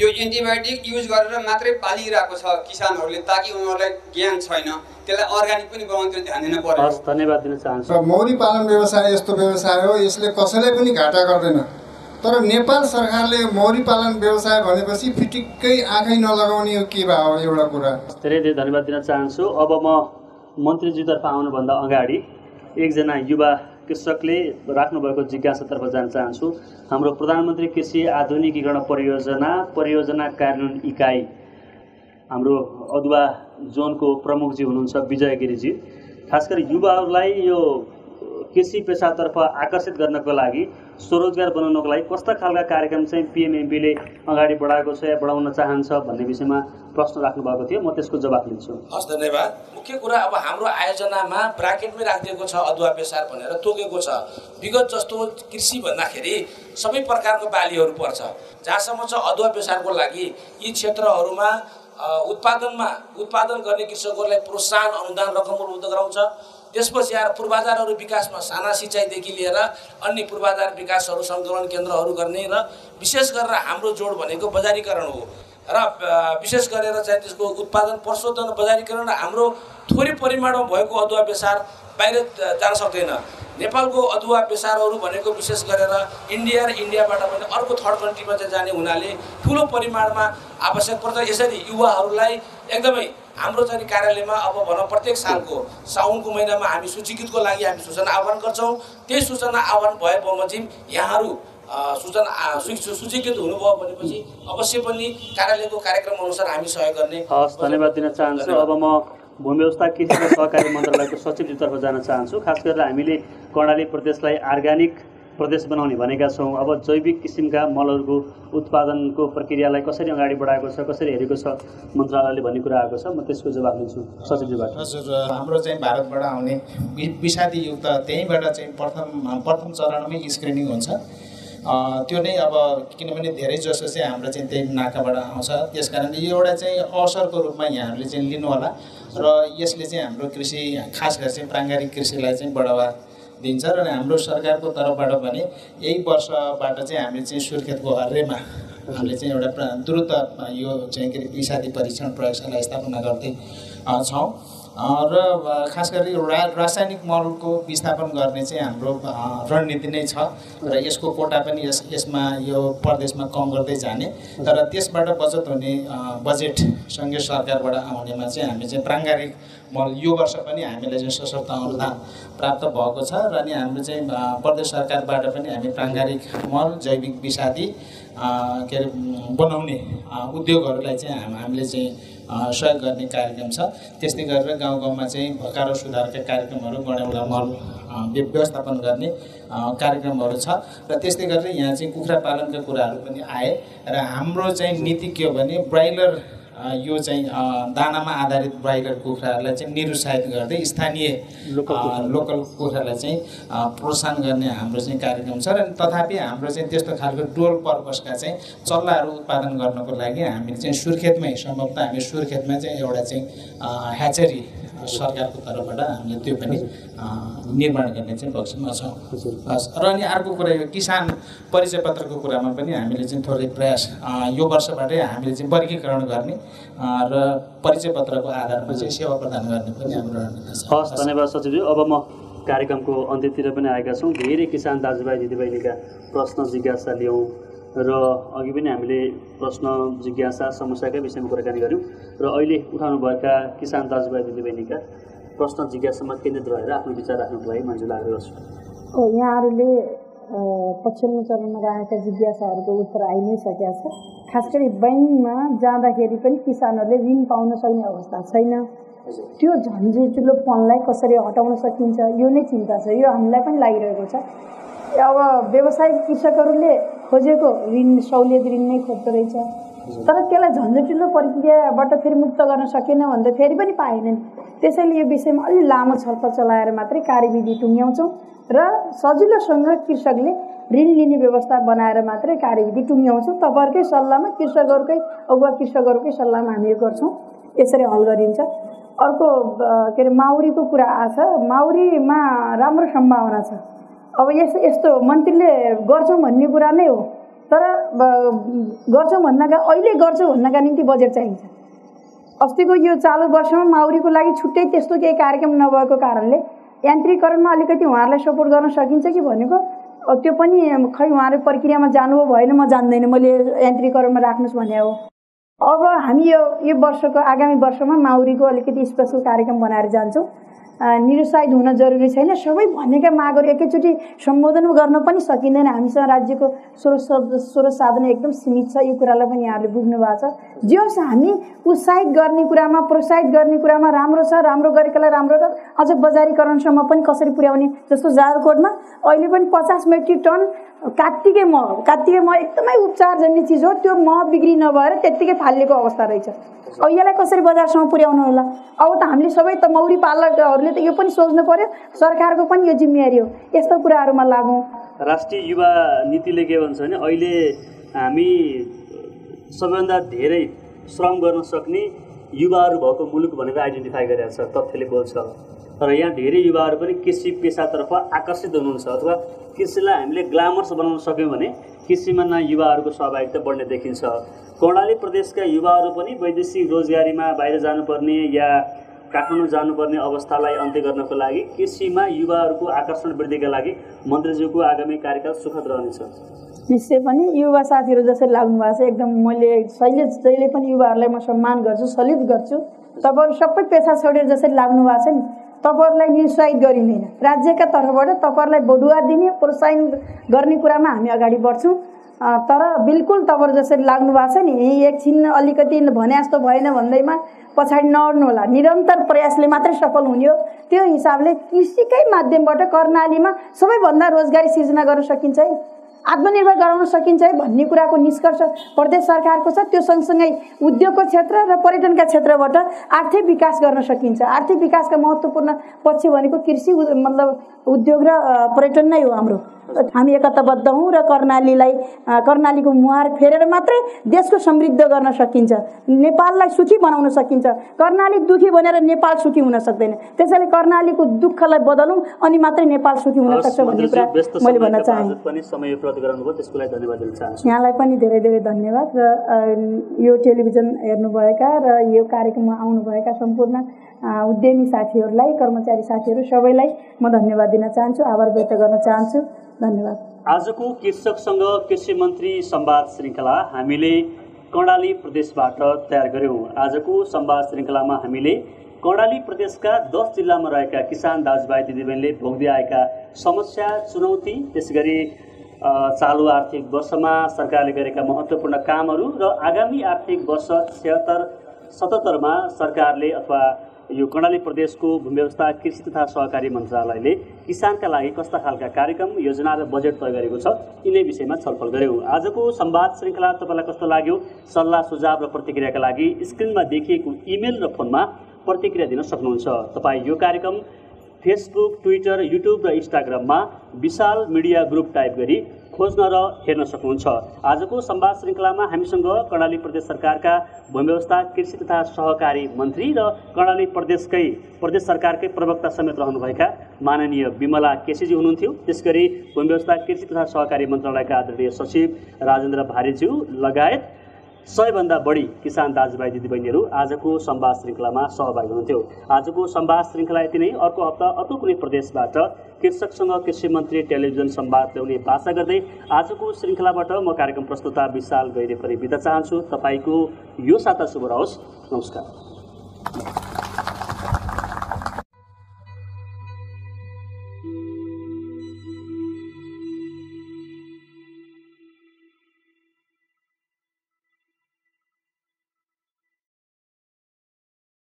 V: यो एन्टिबायोटिक युज गरेर मात्रै पालिरहेको छ किसानहरूले ताकि उनीहरूलाई ज्ञान छैन त्यसलाई अर्ग्यानिक पनि बनाउनु ध्यान दिन पर्यो
M: हस् धन्यवाद दिन चाहन्छु।
W: मौरी पालन व्यवसाय यस्तो व्यवसाय हो यसले कसैलाई पनि घाटा गर्दैन। तर नेपाल सरकारले मौरी पालन व्यवसाय भनेपछि फिटिक्कै आँखै नलगाउने हो के हो एउटा कुरा?
M: धेरै धेरै धन्यवाद दिन चाहन्छु। अब म मन्त्रीज्यूतर्फ आउनुभन्दा अगाडि एकजना युवा कृषकले राख्नुभएको जिज्ञासातर्फ जान चाहन्छु। हाम्रो प्रधानमन्त्री कृषि आधुनिकीकरण परियोजना परियोजना कार्यान्वयन इकाइ हाम्रो अदुवा जोनको प्रमुखजी हुनुहुन्छ विजय गिरिजी। खास गरी युवाहरूलाई यो कृषि पेसातर्फ आकर्षित गर्नको लागि स्वरोजगार बनाउनको लागि कस्ता खालका कार्यक्रम चाहिँ पिएमएमपीले अगाडि बढाएको छ या बढाउन चाहन्छ भन्ने विषयमा प्रश्न राख्नुभएको थियो। म त्यसको जवाफ लिन्छु।
X: हस् धन्यवाद। मुख्य कुरा अब हाम्रो आयोजनामा ब्राकेटमै राखिदिएको छ अदुवा बेसार भनेर तोकेको छ। विगत जस्तो कृषि भन्दाखेरि सबै प्रकारको बालीहरू पर्छ। जहाँसम्म छ अदुवा बेसारको लागि यी क्षेत्रहरूमा उत्पादनमा उत्पादन गर्ने कृषकहरूलाई प्रोत्साहन अनुदान रकमहरू उपलब्ध गराउँछ। त्यसपछि आएर पूर्वाधारहरू विकासमा साना सिँचाइदेखि लिएर अन्य पूर्वाधार विकासहरू सङ्कलन केन्द्रहरू गर्ने र विशेष गरेर हाम्रो जोड भनेको बजारीकरण हो। र विशेष गरेर चाहिँ त्यसको उत्पादन प्रशोधन बजारीकरण र हाम्रो थोरै परिमाणमा भएको अदुवा बेसार बाहिर जान सक्दैन। नेपालको अदुवा बेसारहरू भनेको विशेष गरेर इन्डिया र इन्डियाबाट पनि अर्को थर्ड कन्ट्रीमा चाहिँ जाने हुनाले ठुलो परिमाणमा आवश्यक पर्छ। यसरी युवाहरूलाई एकदमै हाम्रो चाहिँ कार्यालयमा अब भनौँ प्रत्येक सालको साउनको महिनामा हामी सूचीकृतको लागि हामी सूचना आह्वान गर्छौँ। त्यही सूचना आह्वान भए बमोजिम यहाँहरू सूचना सूचीकृत हुनुभयो भनेपछि अवश्य पनि कार्यालयको कार्यक्रम अनुसार हामी सहयोग गर्ने
M: हस् धन्यवाद दिन चाहन्छु। अब म भूमि व्यवस्था कृषि र सहकारी मन्त्रालयको सचिवजीतर्फ जान चाहन्छु। खास गरेर हामीले कर्णाली प्रदेशलाई अर्ग्यानिक प्रदेश बनाउने भनेका छौँ। अब जैविक किसिमका मलहरूको उत्पादनको प्रक्रियालाई कसरी अगाडि बढाएको छ कसरी हेरेको छ मन्त्रालयले भन्ने कुरा आएको छ। म त्यसको जवाब लिन्छु सचिवजीबाट
R: हजुर हाम्रो चाहिँ भारतबाट आउने विषादीयुक्त त्यहीँबाट चाहिँ प्रथम प्रथम चरणमै स्क्रिनिङ हुन्छ। त्यो नै अब किनभने धेरै जसो चाहिँ हाम्रो चाहिँ त्यही नाकाबाट आउँछ। त्यस कारणले यो एउटा चाहिँ अवसरको रूपमा यहाँहरूले चाहिँ लिनुहोला। र यसले चाहिँ हाम्रो कृषि खास गरी चाहिँ प्राङ्गारिक कृषिलाई चाहिँ बढावा दिन्छ र हाम्रो सरकारको तर्फबाट पनि यही वर्षबाट चाहिँ हामीले चाहिँ सुर्खेतको हर्रेमा हामीले चाहिँ एउटा द्रुत यो चाहिँ के अरे विषादी परीक्षण प्रयोगशाला स्थापना गर्दै छौँ। र खास गरी रासायनिक मलको विस्थापन गर्ने चाहिँ हाम्रो रणनीति नै छ र यसको कोटा पनि यस यसमा यो प्रदेशमा कम गर्दै जाने। तर त्यसबाट बचत हुने बजेट सँगै सरकारबाट आउनेमा चाहिँ हामी चाहिँ प्राङ्गारिक मल यो वर्ष पनि हामीलाई चाहिँ सशक्त अनुदान प्राप्त भएको छ र अनि हाम्रो चाहिँ प्रदेश सरकारबाट पनि हामी प्राङ्गारिक मल जैविक विषादी के अरे बनाउने उद्योगहरूलाई चाहिँ हाम हामीले चाहिँ सहयोग गर्ने कार्यक्रम छ। त्यस्तै गरेर गाउँ गाउँमा चाहिँ भकारो सुधारका कार्यक्रमहरू गणेउला मल व्यवस्थापन गर्ने कार्यक्रमहरू छ। र त्यस्तै गरेर यहाँ चाहिँ कुखुरा पालनका कुराहरू पनि आए। र हाम्रो चाहिँ नीति के हो भने ब्रोइलर यो चाहिँ दानामा आधारित ब्रोइलर कुखुराहरूलाई चाहिँ निरुत्साहित गर्दै स्थानीय लोकल कुखुरालाई चाहिँ प्रोत्साहन गर्ने हाम्रो चाहिँ कार्यक्रम छ र तथापि हाम्रो चाहिँ त्यस्तो खालको डोल पर्पसका चाहिँ चल्लाहरू उत्पादन गर्नको लागि हामीले चाहिँ सुर्खेतमै सम्भवतः हामी सुर्खेतमा चाहिँ एउटा चाहिँ ह्याचरी सरकारको तर्फबाट हामीले त्यो पनि निर्माण गर्ने चाहिँ पक्षमा छौँ। हस् र अनि अर्को कुरा यो किसान परिचय पत्रको कुरामा पनि हामीले चाहिँ थोरै प्रयास यो वर्षबाटै हामीले चाहिँ वर्गीकरण गर्ने र परिचय पत्रको आधारमा चाहिँ सेवा प्रदान गर्ने पनि हाम्रो
M: हस् धन्यवाद सचिवजी अब म कार्यक्रमको अन्त्यतिर पनि आएका छौँ। धेरै किसान दाजुभाइ दिदीबहिनीका प्रश्न जिज्ञासा लियौँ। र अघि पनि हामीले प्रश्न जिज्ञासा समस्याकै विषयमा कुराकानी गऱ्यौँ। र अहिले उठाउनुभएका किसान दाजुभाइ दिदीबहिनीका प्रश्न जिज्ञासामा केन्द्रित रहेर आफ्नो विचार राख्नुको लागि मन्जुला आग्रह गर्छु।
B: यहाँहरूले पछिल्लो चरणमा राखेका जिज्ञासाहरूको उत्तर आइ नै सकेका छ। खास गरी ब्याङ्कमा जाँदाखेरि पनि किसानहरूले ऋण पाउन सक्ने अवस्था छैन। त्यो झन्झटिलोपनलाई कसरी हटाउन सकिन्छ यो नै चिन्ता छ। यो हामीलाई पनि लागिरहेको छ। अब व्यवसायिक कृषकहरूले खोजेको ऋण सहुलियत ऋण नै खोज्दो रहेछ तर त्यसलाई झन्झटिलो प्रक्रियाबाट फेरि मुक्त गर्न सकेन भने त फेरि पनि पाएनन् त्यसैले यो विषयमा अलि लामो छलफल चलाएर मात्रै कार्यविधि टुङ्ग्याउँछौँ र सजिलोसँग कृषकले ऋण लिने व्यवस्था बनाएर मात्रै कार्यविधि टुङ्ग्याउँछौँ. तपाईँहरूकै सल्लाहमा कृषकहरूकै अगुवा कृषकहरूकै सल्लाहमा हामी यो गर्छौँ। यसरी हल गरिन्छ। अर्को के अरे माउरीको कुरा आछ। माउरीमा राम्रो सम्भावना छ। अब यस यस्तो मन्त्रीले गर्छौँ भन्ने कुरा नै हो तर गर्छौँ भन्नका अहिले गर्छौँ भन्नका निम्ति बजेट चाहिन्छ। अस्तिको यो चालु वर्षमा माउरीको लागि छुट्टै त्यस्तो केही कार्यक्रम नभएको कारणले यान्त्रिकरणमा अलिकति उहाँहरूलाई सपोर्ट गर्न सकिन्छ कि भनेको त्यो पनि खै उहाँहरू प्रक्रियामा जानुभयो भएन म जान्दैन मैले यान्त्रिकरणमा राख्नुहोस् भने हो। अब हामी यो यो वर्षको आगामी वर्षमा माउरीको अलिकति स्पेसल कार्यक्रम बनाएर जान्छौँ। निरुत्साहित हुन जरुरी छैन। सबै भनेका मागहरू एकैचोटि सम्बोधन गर्न पनि सकिँदैन। हामीसँग राज्यको स्रोत स्रोत साधन एकदम सीमित छ। यो कुरालाई पनि यहाँहरूले बुझ्नु भएको छ। जे होस् हामी उत्साहित गर्ने कुरामा प्रोत्साहित गर्ने कुरामा राम्रो छ राम्रो गरेकालाई राम्रो र अझ बजारीकरणसम्म पनि कसरी पुर्याउने जस्तो जालकोटमा अहिले पनि पचास मेट्रिक टन कात्तिकै मह कात्तिकै मह एकदमै उपचार जन्ने चिज हो। त्यो मह बिक्री नभएर त्यत्तिकै फालिएको अवस्था रहेछ। अब यसलाई कसरी बजारसम्म पुर्याउनु होला? अब त हामीले सबै त मौरी पालकहरूले त यो पनि सोच्नु पर्यो। सरकारको पनि यो जिम्मेवारी हो। यस्तो कुराहरूमा लागौँ।
M: राष्ट्रिय युवा नीतिले के भन्छ भने अहिले हामी सबैभन्दा धेरै श्रम गर्न सक्ने युवाहरू भएको मुलुक भनेर आइडेन्टिफाई गरेका छ। तथ्यले बोल्छ। तर यहाँ धेरै युवाहरू पनि कृषि पेसातर्फ आकर्षित हुनुहुन्छ अथवा कृषिलाई हामीले ग्लामर्स बनाउन सक्यौँ भने कृषिमा न युवाहरूको सहभागिता बढ्ने देखिन्छ। कर्णाली प्रदेशका युवाहरू पनि वैदेशिक रोजगारीमा बाहिर जानुपर्ने या काठमाडौँ जानुपर्ने अवस्थालाई अन्त्य गर्नको लागि कृषिमा युवाहरूको आकर्षण वृद्धिका लागि मन्त्रीज्यूको आगामी कार्यकाल सुखद रहनेछ।
B: निश्चय पनि युवा साथीहरू जसरी लाग्नु भएको छ एकदम मैले शैले जहिले पनि युवाहरूलाई म सम्मान गर्छु सलिट गर्छु। तपाईँहरू सबै पेसा छोडेर जसरी लाग्नु भएको छ नि। तपाईँहरूलाई निरुत्साहित गरिँदैन राज्यका तर्फबाट तपाईँहरूलाई बढुवा दिने प्रोत्साहन गर्ने कुरामा हामी अगाडि बढ्छौँ। तर बिल्कुल तपाईँहरू जसरी लाग्नु भएको छ नि एकछिन अलिकति भने जस्तो भएन भन्दैमा पछाडि नअड्नु होला निरन्तर प्रयासले मात्रै सफल हुने हो। त्यो हिसाबले कृषिकै माध्यमबाट कर्णालीमा सबैभन्दा रोजगारी सिर्जना गर्न सकिन्छ है। आत्मनिर्भर गराउन सकिन्छ है भन्ने कुराको निष्कर्ष प्रदेश सरकारको छ। त्यो सँगसँगै उद्योगको क्षेत्र र पर्यटनका क्षेत्रबाट आर्थिक विकास गर्न सकिन्छ। आर्थिक विकासका महत्त्वपूर्ण पक्ष भनेको कृषि मतलब उद्योग र पर्यटन नै हो हाम्रो। हामी एकताबद्ध हौँ र कर्णालीलाई कर्णालीको मुहार फेरेर मात्रै देशको समृद्ध गर्न सकिन्छ। नेपाललाई सुखी बनाउन सकिन्छ। कर्णाली दुखी भनेर नेपाल सुखी हुन सक्दैन। त्यसैले कर्णालीको दुःखलाई बदलौँ अनि मात्रै नेपाल सुखी हुन सक्छ भन्ने कुरा मैले भन्न चाहेँ। यहाँलाई पनि धेरै धेरै धन्यवाद। र यो टेलिभिजन हेर्नुभएका र यो कार्यक्रममा आउनुभएका सम्पूर्ण उद्यमी साथीहरूलाई कर्मचारी साथीहरू सबैलाई म धन्यवाद दिन चाहन्छु आभार व्यक्त गर्न चाहन्छु। धन्यवाद।
M: आजको कृषकसँग कृषि मन्त्री संवाद श्रृङ्खला हामीले कर्णाली प्रदेशबाट तयार गऱ्यौँ आजको संवाद श्रृङ्खलामा हामीले कर्णाली प्रदेशका दस जिल्लामा रहेका किसान दाजुभाइ दिदीबहिनीले भोग्दै आएका समस्या चुनौती त्यसै गरी चालु आर्थिक वर्षमा सरकारले गरेका महत्त्वपूर्ण कामहरू र आगामी आर्थिक वर्ष छत्तर सतहत्तरमा सरकारले अथवा यो कर्णाली प्रदेशको भूमि व्यवस्था कृषि तथा सहकारी मन्त्रालयले किसानका लागि कस्ता खालका कार्यक्रम योजना र बजेट तय गरेको छ यिनै विषयमा छलफल गऱ्यौँ आजको संवाद श्रृङ्खला तपाईँलाई कस्तो लाग्यो? सल्लाह सुझाव र प्रतिक्रियाका लागि स्क्रिनमा देखिएको इमेल र फोनमा प्रतिक्रिया दिन सक्नुहुन्छ। तपाईँ यो कार्यक्रम फेसबुक ट्विटर युट्युब र इन्स्टाग्राममा विशाल मिडिया ग्रुप टाइप गरी खोज्न र हेर्न सक्नुहुन्छ। आजको संवाद श्रृङ्खलामा हामीसँग कर्णाली प्रदेश सरकारका भूमि व्यवस्था कृषि तथा सहकारी मन्त्री र कर्णाली प्रदेशकै प्रदेश सरकारकै प्रवक्ता समेत रहनुभएका माननीय विमला केसीजी हुनुहुन्थ्यो। त्यस गरी भूमि व्यवस्था कृषि तथा सहकारी मन्त्रालयका आदरणीय सचिव राजेन्द्र भारेज्यू लगायत सयभन्दा बढी किसान दाजुभाइ दिदीबहिनीहरू आजको संवाद श्रृङ्खलामा सहभागी हुनुहुन्थ्यो। आजको संवाद श्रृङ्खला यति नै। अर्को हप्ता अर्को कुनै प्रदेशबाट कृषकसँग कृषि मन्त्री टेलिभिजन संवाद ल्याउने बाचा गर्दै आजको श्रृङ्खलाबाट म कार्यक्रम प्रस्तुता विशाल गैरे पनि बिदा चाहन्छु। तपाईँको यो साता शुभ रहोस्। नमस्कार।